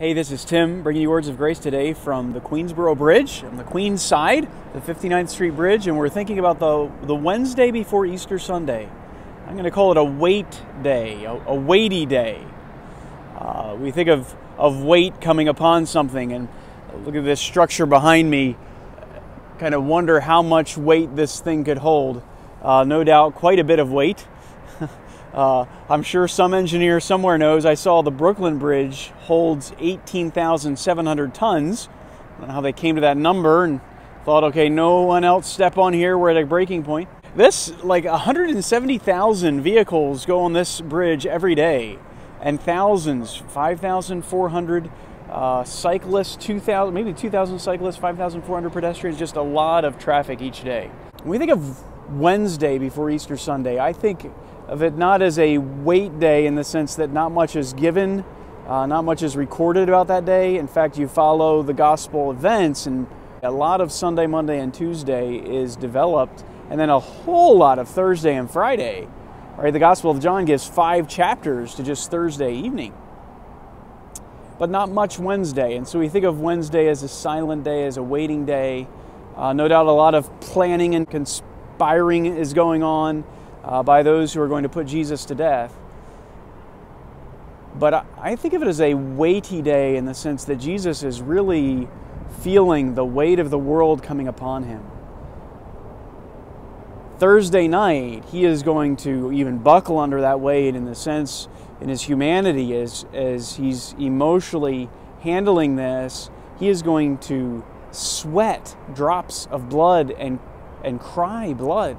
Hey, this is Tim bringing you words of grace today from the Queensboro Bridge on the Queens side, the 59th Street Bridge, and we're thinking about the, the Wednesday before Easter Sunday. I'm going to call it a weight day, a, a weighty day. Uh, we think of, of weight coming upon something, and look at this structure behind me, kind of wonder how much weight this thing could hold. Uh, no doubt, quite a bit of weight. Uh, I'm sure some engineer somewhere knows I saw the Brooklyn Bridge holds 18,700 tons. I don't know how they came to that number and thought, okay, no one else step on here, we're at a breaking point. This, like 170,000 vehicles go on this bridge every day, and thousands, 5,400 uh, cyclists, 2,000, maybe 2,000 cyclists, 5,400 pedestrians, just a lot of traffic each day. When we think of Wednesday before Easter Sunday, I think of it not as a wait day in the sense that not much is given, uh, not much is recorded about that day. In fact, you follow the gospel events, and a lot of Sunday, Monday, and Tuesday is developed, and then a whole lot of Thursday and Friday. Right, the Gospel of John gives five chapters to just Thursday evening, but not much Wednesday. And so we think of Wednesday as a silent day, as a waiting day. Uh, no doubt a lot of planning and conspiring is going on uh, by those who are going to put Jesus to death. But I think of it as a weighty day in the sense that Jesus is really feeling the weight of the world coming upon him. Thursday night, he is going to even buckle under that weight in the sense in his humanity as, as he's emotionally handling this, he is going to sweat drops of blood and, and cry blood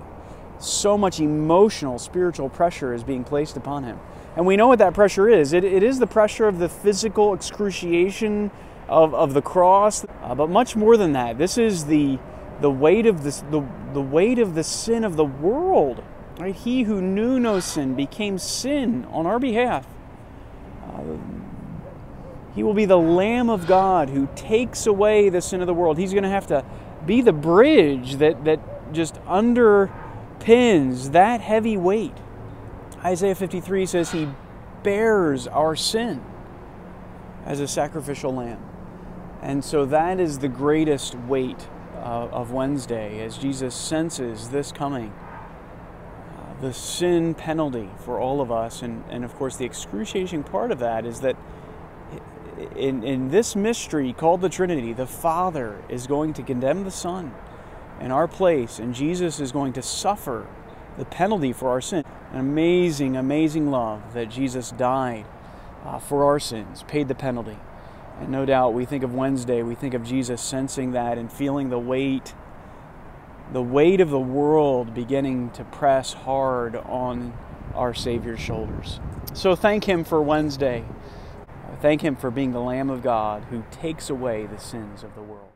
so much emotional, spiritual pressure is being placed upon him. And we know what that pressure is it, it is the pressure of the physical excruciation of, of the cross, uh, but much more than that. This is the, the, weight of this, the, the weight of the sin of the world. Right? He who knew no sin became sin on our behalf. Uh, he will be the Lamb of God who takes away the sin of the world. He's going to have to be the bridge that, that just under pins that heavy weight. Isaiah 53 says he bears our sin as a sacrificial lamb. And so that is the greatest weight uh, of Wednesday as Jesus senses this coming. Uh, the sin penalty for all of us. And, and of course, the excruciating part of that is that in, in this mystery called the Trinity, the Father is going to condemn the Son in our place, and Jesus is going to suffer the penalty for our sin. An amazing, amazing love that Jesus died uh, for our sins, paid the penalty. And no doubt we think of Wednesday, we think of Jesus sensing that and feeling the weight, the weight of the world beginning to press hard on our Savior's shoulders. So thank Him for Wednesday. Thank Him for being the Lamb of God who takes away the sins of the world.